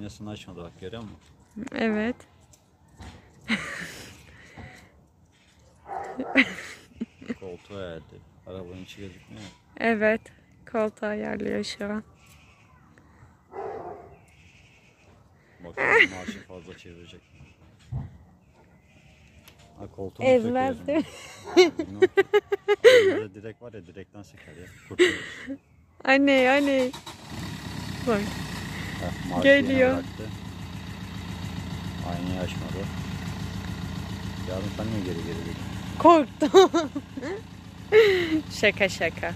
aynasını açmadı bak görüyor musun? Evet. Koltuğu ayarladı. Arabanın içi gözükmüyor. Evet. Koltuğa ayarlıyor şu an. Bakalım marşı fazla çevirecek. Ha koltuğunu Ezmez söküyorum. değil mi? Elimizde direk var ya direkten seker ya. Kurtuluruz. Anne anne. Bak. Heh, Geliyor. Aynayı açmadı. Yarın sen niye geri geri dedin? Korktum. şaka şaka.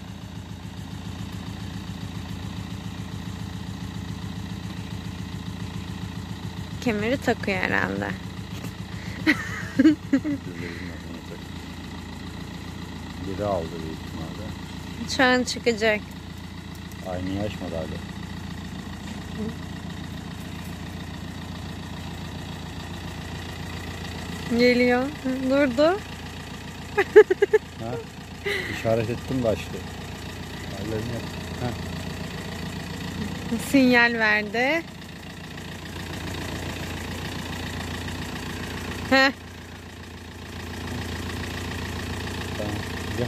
Kemeri takıyor herhalde. Biri aldı büyük ihtimalle. Şu an çıkacak. Aynayı açmadı hala. Geliyor. Durdu. Ha? İşaret ettim de açtı. Ha. Sinyal verdi. Heh. Tamam. Gel.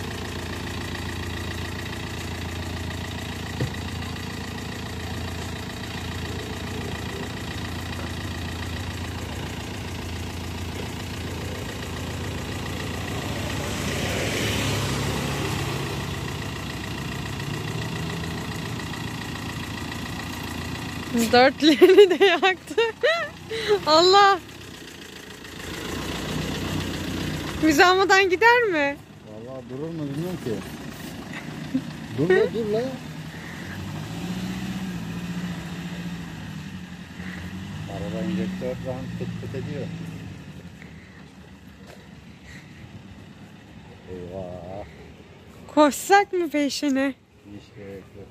Dörtlerini de yaktı. Allah. Bizi almadan gider mi? Vallahi durur mu bilmiyorum ki. dur la dur la. Araba enjektörden pıt pıt ediyor. Eyvah. Koşsak mı peşine? Hiç gerek yok.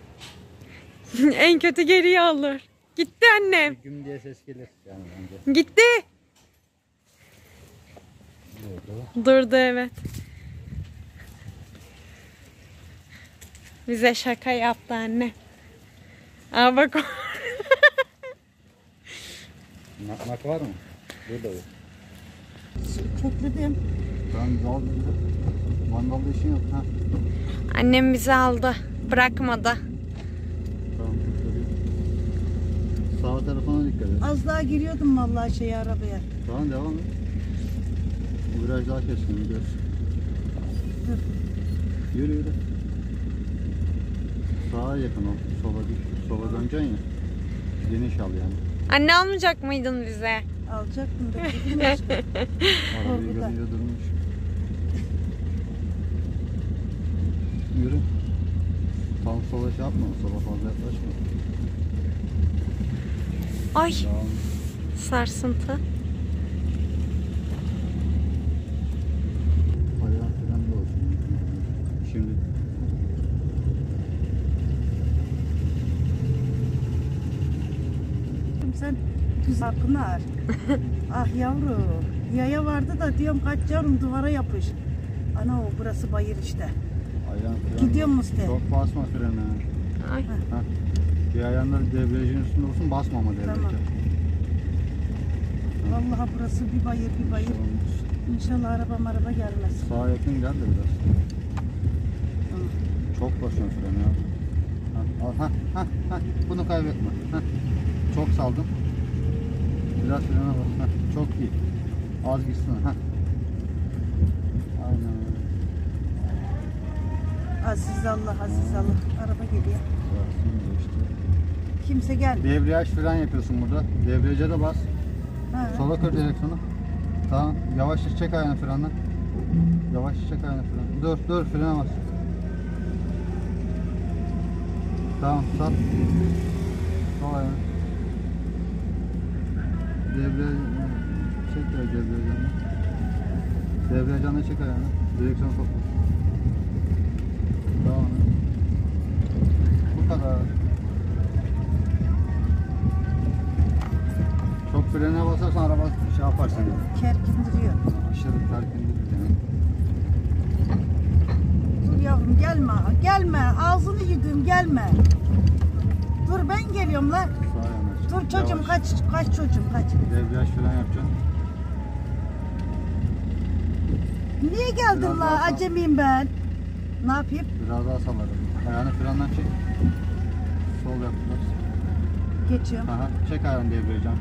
en kötü geriye alır. Gitti annem. Gün diye ses gelir yani bence. Gitti. Durdu. Durdu evet. Bize şaka yaptı anne. Aa bak o- Nak, nak var mı? Burada bu. Kökledim. Ben al mandalda işin yok. Ha. Annem bizi aldı. Bırakmadı. Tamam. kurtarayım. Sağ tarafına dikkat et. Az daha giriyordum vallahi şey arabaya. Tamam devam et. Bu viraj daha keskin gidiyoruz. Yürü yürü. Sağa yakın ol. Sola düş. Sola döneceksin ya. Geniş al yani. Anne almayacak mıydın bize? Alacaktım da. Arabayı görünce durmuş. Yürü. Tam sola şey yapma. Sola fazla yaklaşma. Ay sarsıntı. Şimdi Sen düz Pınar. ah yavrum. Yaya vardı da diyorum kaç yavrum duvara yapış. Ana o burası bayır işte. ayağın frende. Gidiyor mu Mustafa? Çok basma frene. Ay. Ha. Bir ayağınları debriyajın üstünde olsun basma ama debriyaja. Tamam. Vallahi burası bir bayır bir bayır. İnşallah araba araba gelmez. Sağa yakın gel de biraz. Tamam. Çok basıyorsun freni ya. Ha, ha, ha, ha. Bunu kaybetme. Ha. Çok saldım. Biraz frene bas. Ha. Çok iyi. Az gitsin. Ha. Aynen öyle. Aziz Allah aziz Allah. Araba geliyor. Bıraksın geçti. Kimse gel. Debriyaj fren yapıyorsun burada. Debriyaja da bas. Ha. Sola kır direksiyonu. Tamam. Yavaşça çek ayağını frenden. Yavaşça çek ayağını frenden. Dur dur frene bas. Tamam sat. Sol ayağını. Debriyaj çek ya debriyajını. Debriyajını çek ayağını. Direksiyonu topla. Tamam. Bu kadar. Frene basarsan araba şey yapar seni. Kerkindiriyor. Aşırı terkindir yani. Dur yavrum gelme. Gelme. Ağzını yedim gelme. Dur ben geliyorum lan. Dur çocuğum Yavaş. kaç kaç çocuğum kaç. Debriyaj fren yapacaksın. Niye geldin Biraz la daha acemiyim ben. Ne yapayım? Biraz daha sallarım. Ayağını frenden çek. Sol yap biraz. Geçiyorum. Aha, çek ayağını debriyaja.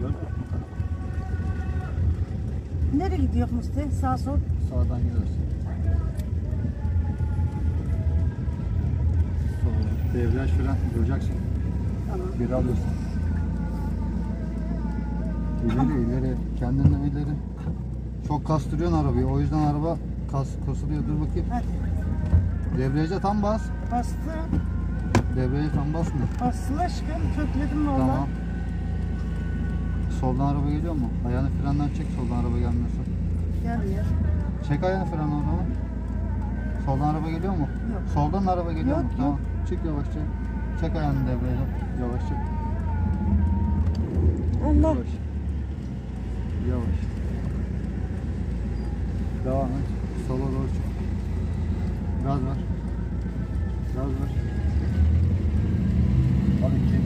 Gördün mü? Nereye gidiyor Musti? Sağ sol. Sağdan gidersin. Sol. Debriyaj fren duracaksın. Tamam. Geri alıyorsun. İleri ileri. Kendinden ileri. Çok kastırıyorsun arabayı. O yüzden araba kas, kasılıyor. Dur bakayım. Hadi. Debriyaja tam bas. Bastı. Debriyaja tam basma. Bastı aşkım. Kökledim valla. Tamam. Soldan araba geliyor mu? Ayağını frenden çek soldan araba gelmiyorsa. Gelmiyor. Çek ayağını frenden o zaman. Soldan araba geliyor mu? Yok. Soldan araba geliyor Yok, mu? yok. Tamam. Çık yavaşça. Çek ayağını debriyaja. Yavaş çık. Allah. Yavaş. Yavaş. Devam et. Sola doğru çık. Gaz ver. Gaz ver. Al iki.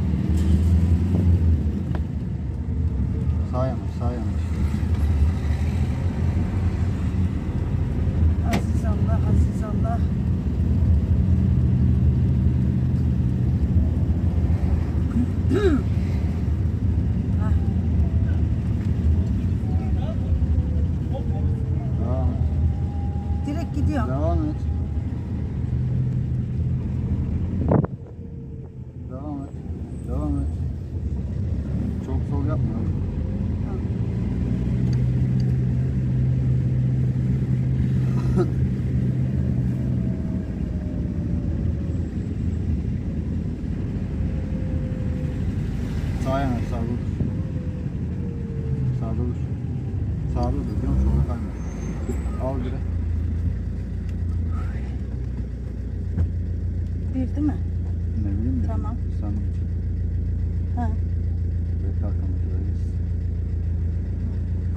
Sağ yanaş, sağ yanaş. Aziz Allah, Aziz Allah. Hah, Devam et. direkt gidiyorum. Devam et. Devam et. Devam et. Çok sol yapma. Sağa yanaş, sağda dur. Sağda dur. Sağda dur, diyorum sola kayma. Al bire. Bir değil mi? Ne bileyim ya. Tamam. Sen Ha. bekle arkamdakileri.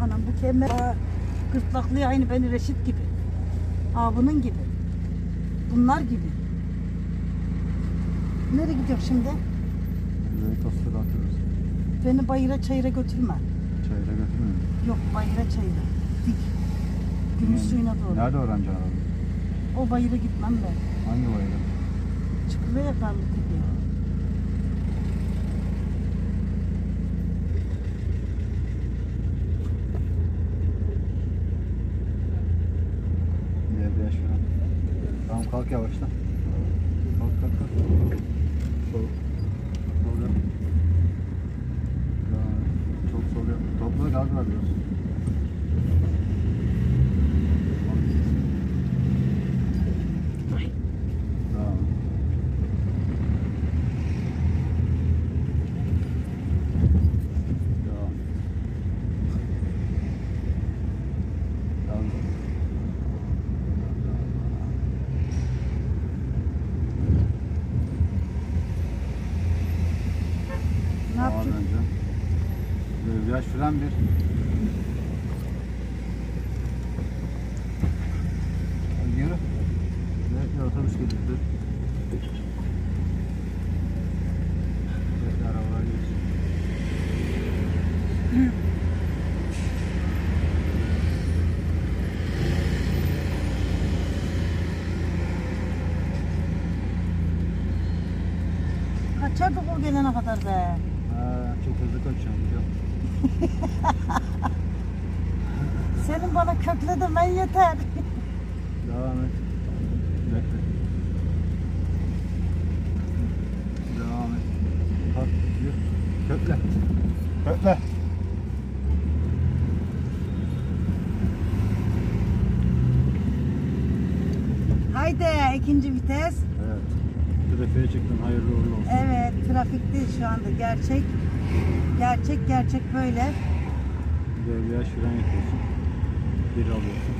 Anam bu kemer Aa, gırtlaklı aynı beni Reşit gibi. Aa bunun gibi. Bunlar gibi. Nereye gidiyorum şimdi? Böyle tostları atıyoruz. Beni bayıra çayıra götürme. Çayıra götürmüyor musun? Yok bayıra çayıra. Dik. Gümüş suyuna doğru. Nerede öğreneceksin arabayı? O bayıra gitmem ben. Hangi bayıra? Çıkılıyor ya karlı tepeye. Debriyaj falan. Tamam kalk yavaştan. Kalk kalk kalk. Sol. Sol yap. Devam et. Çok sol yap. Topla gaz ver biraz. Devam et. Devam et. Devam et. Ne Sağa yapacağım? döneceğim. Debriyaj fren bir. Hadi Yürü. Bekle otobüs geliyor. Dur. Bekle arabalar geçsin. Kaçardık o gelene kadar be. Ha, çok hızlı kaçıyorum biliyorum. Senin bana kökle demen yeter. Devam et. Bekle. Devam et. Kalk, yürü. Kökle. Kökle. Haydi ikinci vites. Evet. Trafiğe çıktın. Hayırlı uğurlu olsun. Evet trafikte şu anda gerçek. Gerçek gerçek böyle. Devreye fren yapıyorsun. Bir alıyorsun.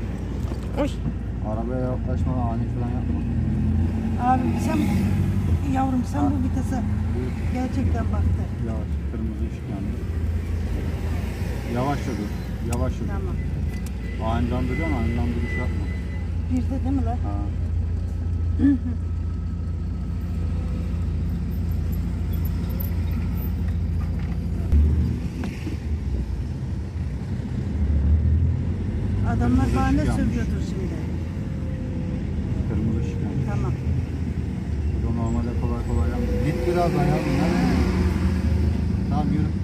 Oy. Arabaya yaklaşmadan ani fren yapma. Abi sen yavrum sen bu vitese gerçekten baktı. yavaş. Kırmızı ışık yandı. Yavaşça dur. Yavaşça dur. Tamam. Aniden duruyorsun aniden duruş yapma. Bir de değil mi lan? Ha. Adamlar bahane Yanlış. sürüyordur şimdi. Kırmızı ışık yandı. Tamam. Bu normalde kolay kolay yanmıyor. Git biraz daha. Tamam yürü.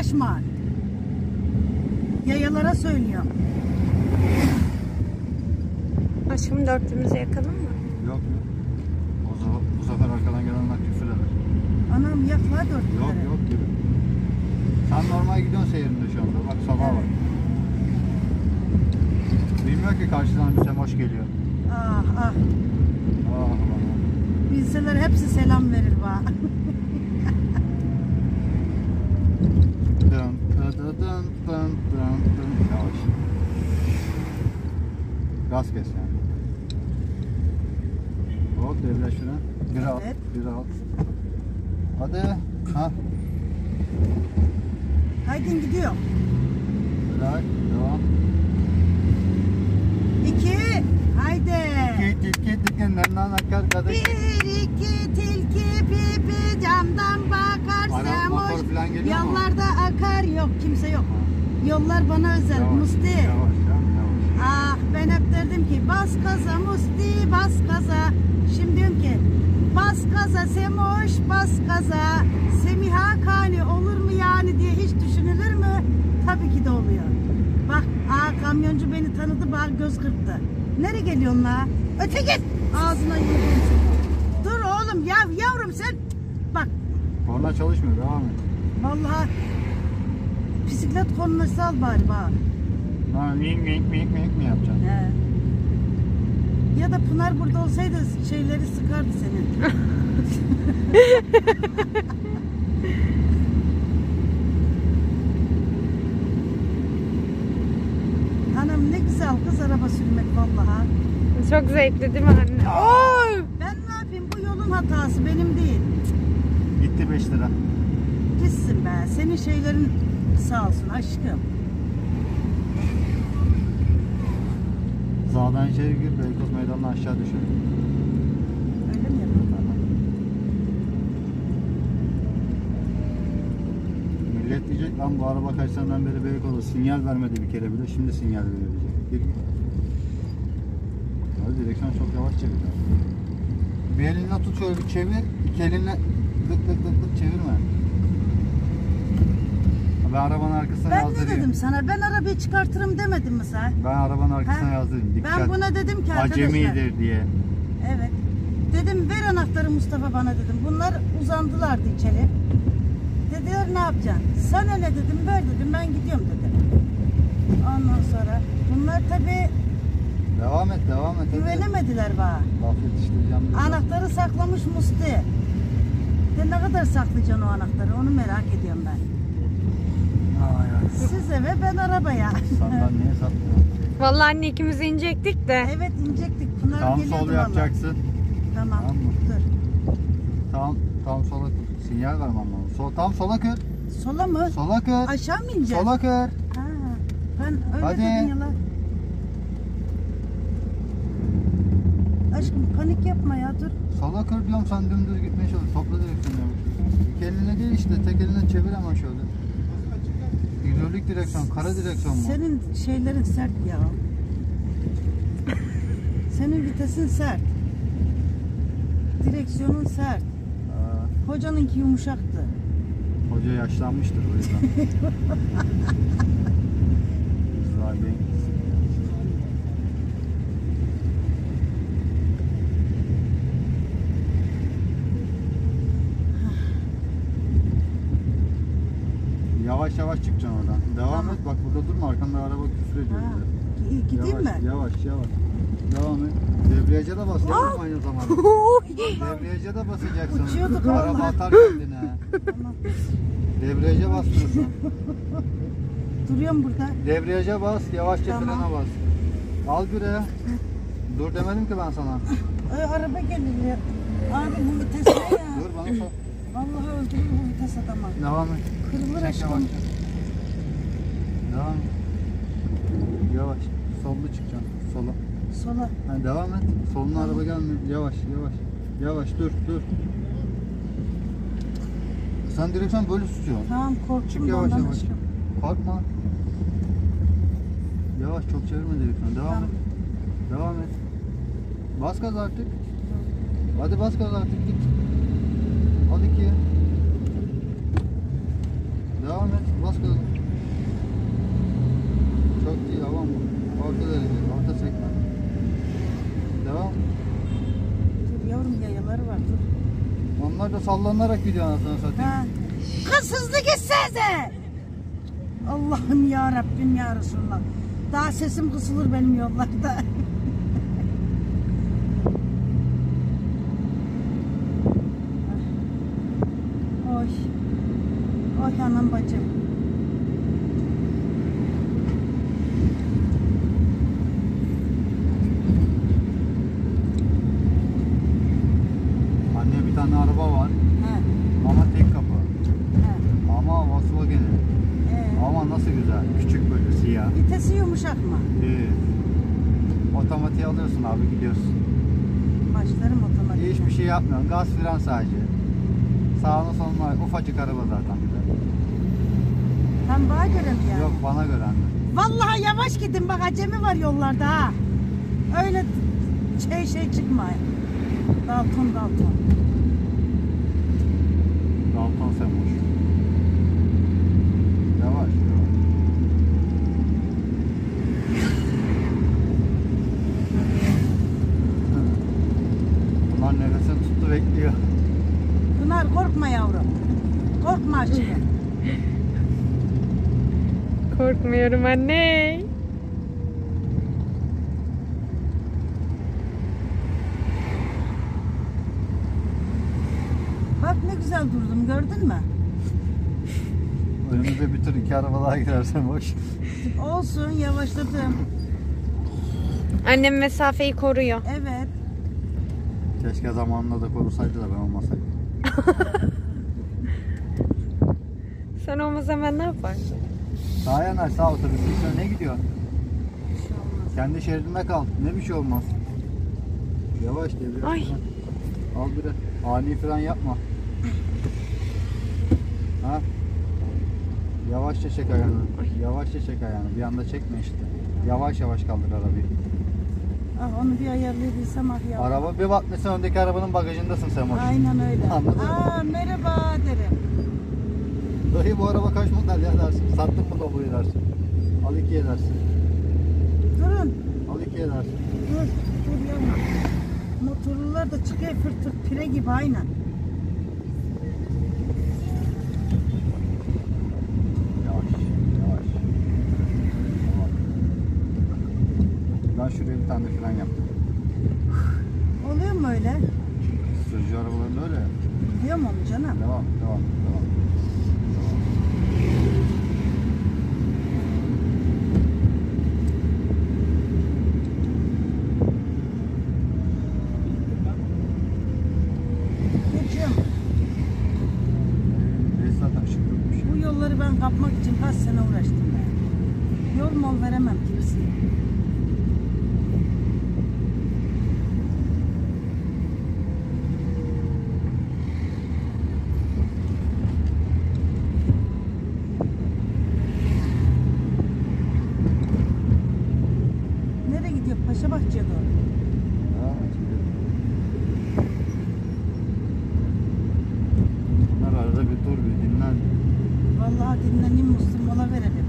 Dolaşma. Yayalara söylüyorum. Aşkım dörtlüğümüze yakalım mı? Yok yok. O zaman bu sefer arkadan gelenler küfür eder. Anam yakla dört Yok yok yürü. Sen normal gidiyorsun seyrinde şu anda. Bak sabah var. Bilmiyor ki karşıdan bir semoş geliyor. Ah ah. Ah bana. Bilseler hepsi selam verir bana. Dın dın dın dın dın dın. Yavaş. Gaz kes yani. Hop devre şuna. Bir alt, Evet. bir alt. Hadi. Ha. Haydi gidiyor. Bırak. Devam. İki. Haydi. Tilki tilki tikenlerden akar kadın. Bir iki tilki pipi Ara falan geliyor mu? Yollarda akar yok kimse yok. Yollar bana özel Yavaş, Musti. Yavaş ya, yavaş. Ah ben hep derdim ki bas gaza Musti bas gaza. Şimdi diyorum ki bas gaza Semoş bas gaza. Semiha Kani olur mu yani diye hiç düşünülür mü? Tabii ki de oluyor. Bak aa kamyoncu beni tanıdı bak göz kırptı. Nereye geliyorsun la? Öte git. Ağzına yürüdüm. Dur oğlum ya yavrum sen. Bak Korna çalışmıyor. Devam et. Vallahi bisiklet kornası al bari bak. Lan mink mink mink mink mi yapacaksın? He. Ya da Pınar burada olsaydı şeyleri sıkardı senin. Hanım ne güzel kız araba sürmek vallahi. Çok zevkli değil mi anne? Oy! Ben ne yapayım bu yolun hatası benim değil. Gitti 5 lira. Gitsin be senin şeylerin sağ olsun aşkım. Sağdan içeri gir. Beykoz meydanına aşağı düşer. Öyle mi yapalım? Millet diyecek lan bu araba kaç seneden beri Beykoz'a sinyal vermedi bir kere bile. Şimdi sinyal veriyor diyecek. Gir gir. Hadi direksiyon çok yavaş çevir. Bir elinle tut şöyle bir çevir. İki elinle lık lık lık lık çevirme. Ben arabanın arkasına Ben ne yazdırayım. dedim sana? Ben arabayı çıkartırım demedim mi sen? Ben arabanın arkasına Ha? yazdırayım. Dikkat. Ben buna dedim ki arkadaşlar. Acemidir diye. Evet. Dedim ver anahtarı Mustafa bana dedim. Bunlar uzandılardı içeri. Dediler ne yapacaksın? Sana ne dedim ver dedim ben gidiyorum dedim. Ondan sonra bunlar tabi Devam et devam et. güvenemediler bana. Laf yetiştireceğim. dedi. Anahtarı saklamış Musti. De ne kadar saklayacaksın o anahtarı onu merak ediyorum ben. Siz eve ben arabaya. Senden niye satmıyorsun? Vallahi anne ikimiz inecektik de. evet inecektik. Pınar Tam geliyordu sol yapacaksın. Tamam. Tamam mı? Dur. Tam tam sola kır. Sinyal vermem lazım. Sol, tam sola kır. Sola mı? Sola kır. Aşağı mı ineceğiz? Sola kır. Ha, ben öyle Hadi. dedim ya lan. Aşkım panik yapma ya dur. Sola kır diyorum sen dümdüz gitmeye çalış. Topla direksiyonu. İki eline değil işte tek eline çevir hemen şöyle. Hidrolik direksiyon, kara direksiyon mu? Senin şeylerin sert ya. Senin vitesin sert. Direksiyonun sert. Aa, Hocanınki yumuşaktı. hoca yaşlanmıştır o yüzden. Yavaş yavaş oradan. Devam et bak burada durma arkanda araba küfür ediyor. Ha, bize. Gideyim yavaş, mi? Yavaş yavaş. Devam et. Debriyaja da bas yavrum aynı zamanda. Debriyaja da basacaksın. Uçuyorduk Araba vallahi. atar kendine. Tamam. Debriyaja basmıyorsun. Duruyorum burada. Debriyaja bas, yavaşça Tamam. frene bas. Al bire. Dur demedim ki ben sana. Ay, araba gelir ya. Abi bu vites ne ya? Dur bana sor. Vallahi öldürür bu vites adamı. Devam et. Kırılır Çek aşkım. yavaşça. Devam et. Yavaş. Sollu çıkacaksın. Sola. Sola. Ha, devam et. Soluna araba gelmiyor. Yavaş yavaş. Yavaş dur dur. Sen direksiyon böyle tutuyorsun. Tamam Çık korktum da yavaş yavaş. Korkma. Yavaş çok çevirme direksiyonu. Devam Tamam. et. Devam et. Bas gaz artık. Hadi bas gaz artık git. Hadi ki. Devam et. Bas gaz. İyi tamam mı? Orta derece. Orta sekme. Devam. Dur yavrum yayaları var dur. Onlar da sallanarak gidiyor anasını satayım. Ha. Kız hızlı gitsene. Allah'ım ya Rabbim ya Resulallah. Daha sesim kısılır benim yollarda. Oy. Oy anam bacım. Anne bir tane araba var. He. Ama tek kapı. He. Ama Volkswagen'i. Ee, Ama nasıl güzel. Küçük böyle siyah. vitesi yumuşak mı? İyi. Alıyorsun abi gidiyorsun. Başlarım otomatik. Hiçbir şey yapmıyorsun. Gaz fren sadece. Sağına soluna ufacık araba zaten bir de. Tam bana göre mi yani? Yok bana göre anne. Vallahi yavaş gidin bak acemi var yollarda ha. Öyle şey şey çıkma. Dalton. Dalton Semuş. Yavaş yavaş. Bunlar tuttu bekliyor. Pınar korkma yavrum. Korkma aşkım. Korkmuyorum anne. Bak ne güzel durdum gördün mü? Önümüzde bir tür iki araba daha gidersen boş. Olsun yavaşladım. Annem mesafeyi koruyor. Evet. Keşke zamanında da korusaydı da ben olmasaydım. Sen olmasa ben ne yapardım? Sağa yanaş sağ otobüs. Sen ne gidiyor? Kendi şeridinde kal. Ne bir şey olmaz. Yavaş devre. Ay. Al biraz. Ani fren yapma. Ha? Yavaşça çek ayağını. Yavaşça çek ayağını. Bir anda çekme işte. Yavaş yavaş kaldır arabayı. Ah onu bir ayarlayabilsem ah ya. Araba bir bak mesela öndeki arabanın bagajındasın sen boş. Aynen öyle. Anladın? Aa merhaba derim. Dayı bu araba kaç model ya dersin. Sattın mı Doblo'yu dersin. Al ikiye dersin. Durun. Al ikiye dersin. Dur. Dur yavrum. Motorlular da çıkıyor fırtır pire gibi aynen. Tane fren yaptım. Oluyor mu öyle? Sürücü arabalarında öyle. Biliyor mu onu canım? Devam, devam, devam. Ee, bu yolları ben kapmak için kaç sene uğraştım ben. Yol mol veremem kimseye. Nereye gidiyor? Paşa Bahçe'ye doğru. Devam et şimdi. Bunlar arada bir dur bir dinlen. Vallahi dinleneyim Müslüm mola verelim.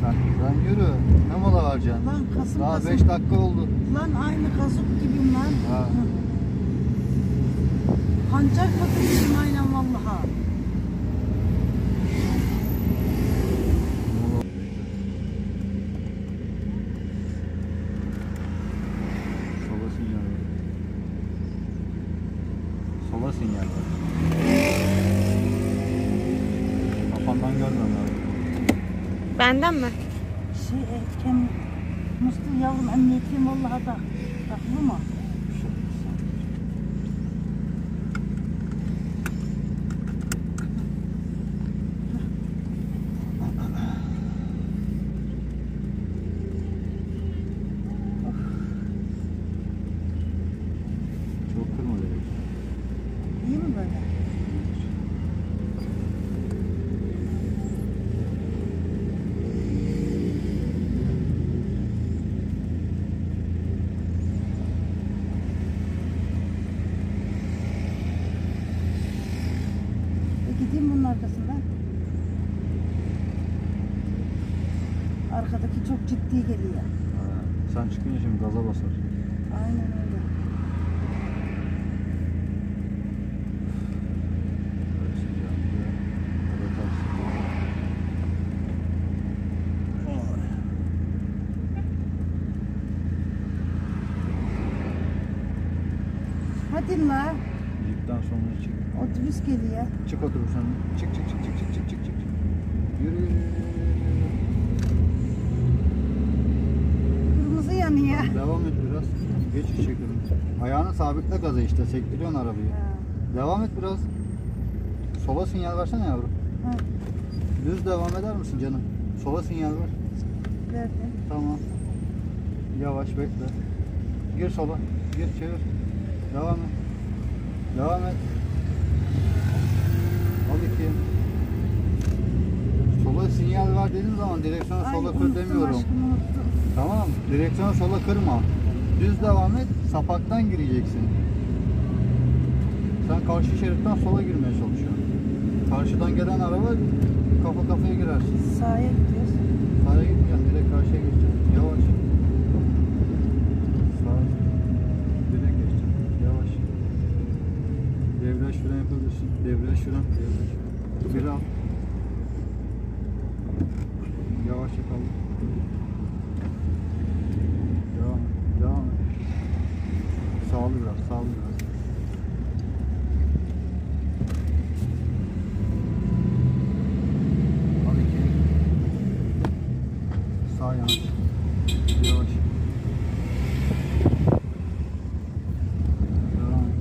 Sen, sen yürü. Ne mola vereceksin? Lan kasım Daha kasım. 5 dakika oldu. Lan aynı kazık gibiyim lan. Ha. Hı. Hançer patışıyım aynen vallaha. Sola sinyal ver. Sola sinyal ver. Kafandan görmem lazım. Benden mi? Şey etken Mustafa yavrum emniyetliyim vallahi da. Bak bu mu? arkasından. Arkadaki çok ciddi geliyor. Ha, sen çıkınca şimdi gaza basar. Aynen öyle. Otobüs geliyor. Çık otur sen. Çık çık çık çık çık çık çık çık. Yürü yürü. Kırmızı yanıyor. Devam et biraz. Geç şu şekilde. Ayağını sabitle gaza işte. Sektiriyorsun arabayı. Ha. Devam et biraz. Sola sinyal versene yavrum. Ha. Düz devam eder misin canım? Sola sinyal ver. Verdim. Tamam. Yavaş bekle. Gir sola. Gir çevir. Devam et. Devam et. Al iki. Sola sinyal ver dediğim zaman direksiyonu sola kır demiyorum. Tamam. Direksiyonu sola kırma. Düz devam et. Sapaktan gireceksin. Sen karşı şeritten sola girmeye çalışıyorsun. Karşıdan gelen araba kafa kafaya girersin. Sağa gidiyoruz. Sağa gitmeyeceksin. Direkt karşıya geçeceksin. Yavaş. Sağ. Direkt geçeceksin. Yavaş. Devraj fren yapabilirsin. Devraj fren. Devraj. Bir al. Yavaş yapalım. Devam et. Devam et. Sağlı biraz. Sağlı biraz. Al iki. Sağ yan. Yavaş. Devam et.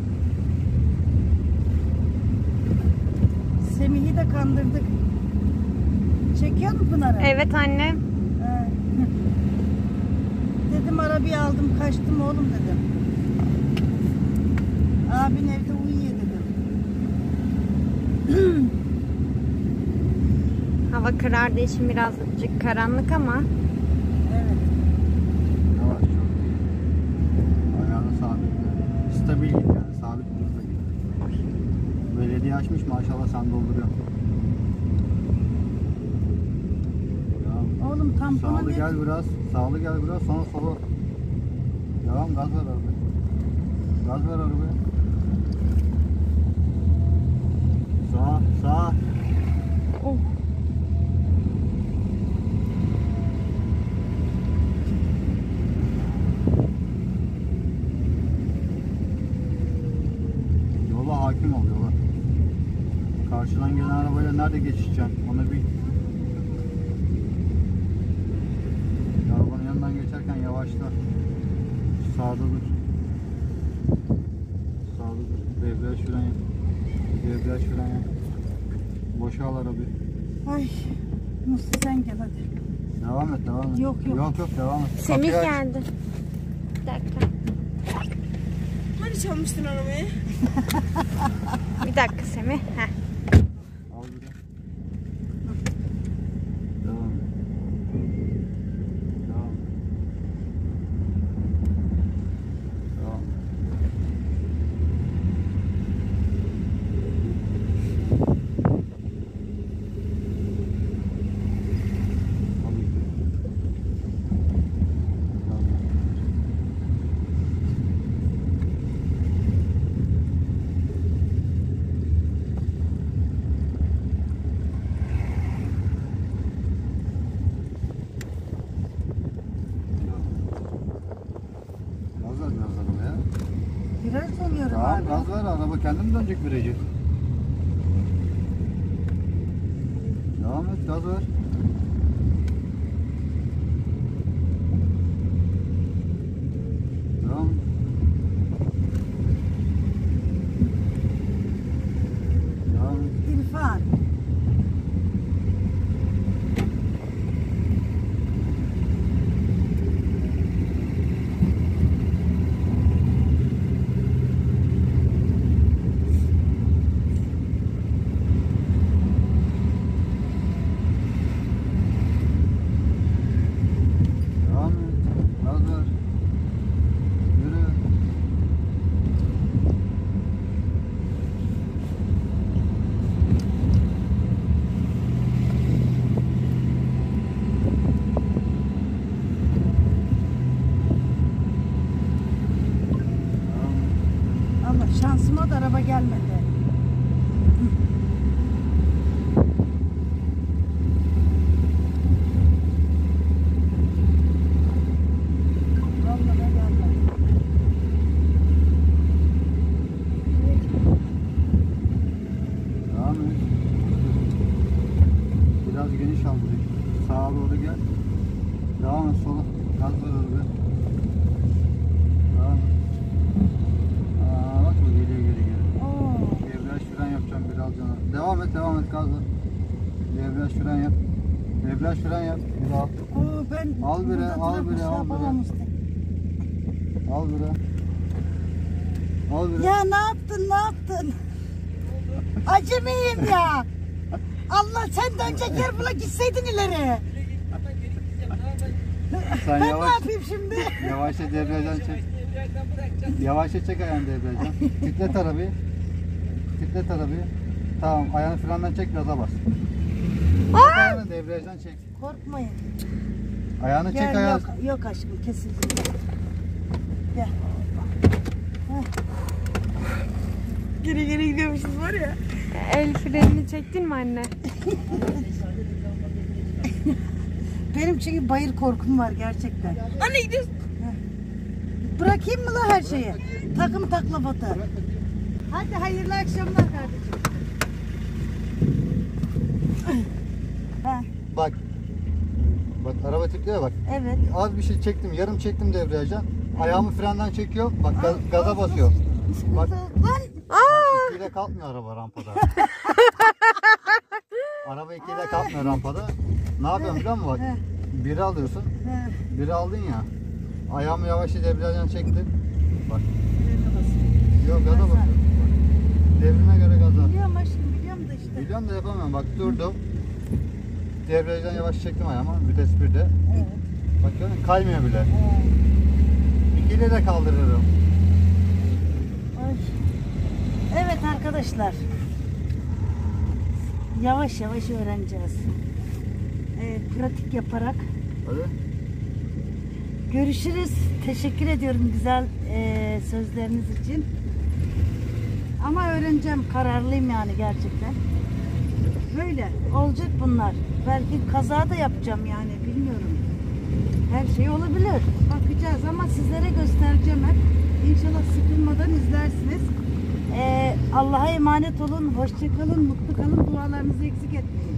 Semih'i de kandırdık. Çekiyor mu Pınar'ı? Evet anne. Dedim arabayı aldım kaçtım oğlum dedim. Abin evde uyuyor dedim. Hava karardığı için birazcık karanlık ama Evet. Yavaş çok iyi. Ayağını sabitle. Stabil git yani. Sabit hızla git. Belediye açmış maşallah sen dolduruyorsun. Devam. Oğlum tampona Sağlı gel biraz. Sağlı gel biraz. Sonra sola. Devam gaz ver arabaya. Gaz ver arabaya. Sağ, sağ. Oh. Yola hakim ol yola. Karşıdan gelen arabayla nerede geçeceksin? Onu bil. Arabanın yanından geçerken yavaşla. Sağda dur. Sağda dur. Debriyaj fren yap. Debriyaj fren yap. Al arabayı. Ay. Musi sen gel hadi. Devam et devam et. Yok, yok. Yok yok devam et. Semih Kapıyı aç. geldi. Bir dakika. Hani çalmıştın arabayı? Bir dakika Semih. Heh. Al bir de. Devam et. Devam et. Devam et. Al bir de. Devam et. Gaz ver biraz arabaya. Birer soruyorum Tamam abi. Kendim dönecek virajı. Devam et gaz ver. Devam. Devam et. İrfan. şansıma da araba gelmedi. Vallahi gelmedi. Devam et. Biraz geniş al burayı. Sağa doğru gel. Devam et sola. Gaz ver orada. Devam et. Aa, bak bu geliyor geri geri. Oo. Debriyaj fren yapacağım biraz cana. Devam et devam et gaz ver. Debriyaj fren yap. Debriyaj fren yap. Bir daha. Oo, ben Al bire, burada al durup bire, şey al bire. yapamamıştım. Al bire. Al bire. Ya ne yaptın ne yaptın? Acemiyim ya. Allah sen de önce Kerbul'a gitseydin ileri. Sen ben yavaş. ne yapayım şimdi? Yavaşça debriyajdan çek. Yavaşça çek ayağını debriyajdan. Titret arabayı. Titret arabayı. Tamam ayağını frenden çek gaza bas. Çek ayağını debriyajdan çek. Korkmayın. Ayağını çek Gel ayağını. yok, yok aşkım kesildi. Gel. Geri geri gidiyormuşuz var ya. El frenini çektin mi anne? Benim çünkü bayır korkum var gerçekten. Anne gidiyoruz. Bırakayım mı la her şeyi? Takım takla batı. Hadi hayırlı akşamlar kardeşim. Ha, Bak. Bak araba titriyor bak. evet. Az bir şey çektim. Yarım çektim debriyajdan. Ayağımı frenden çekiyor. Bak gaz- gaza basıyor. Bak. Lan Bak ikiyle kalkmıyor araba rampada. araba ikiyle kalkmıyor rampada. Ne yapıyorum biliyor musun bak? Biri alıyorsun. Biri aldın ya. Ayağımı yavaşça debriyajdan çektim. Bak. Yok gaza basıyorum. Devrine göre gaza. Biliyorum aşkım biliyorum da işte. Biliyorum da yapamıyorum. Bak durdum. Debriyajdan yavaş çektim ayağımı. Vites 1'de. Evet. Bak gördün kaymıyor bile. evet. İkiyle de kaldırırım. Ay. Evet arkadaşlar. Yavaş yavaş öğreneceğiz. Ee, pratik yaparak Hadi. görüşürüz. Teşekkür ediyorum güzel e, sözleriniz için. Ama öğreneceğim. Kararlıyım yani gerçekten. Böyle olacak bunlar. Belki kaza da yapacağım yani bilmiyorum. Her şey olabilir. Bakacağız ama sizlere göstereceğim hep. İnşallah sıkılmadan izlersiniz. Ee, Allah'a emanet olun. Hoşça kalın. Mutlu kalın. Dualarınızı eksik etmeyin.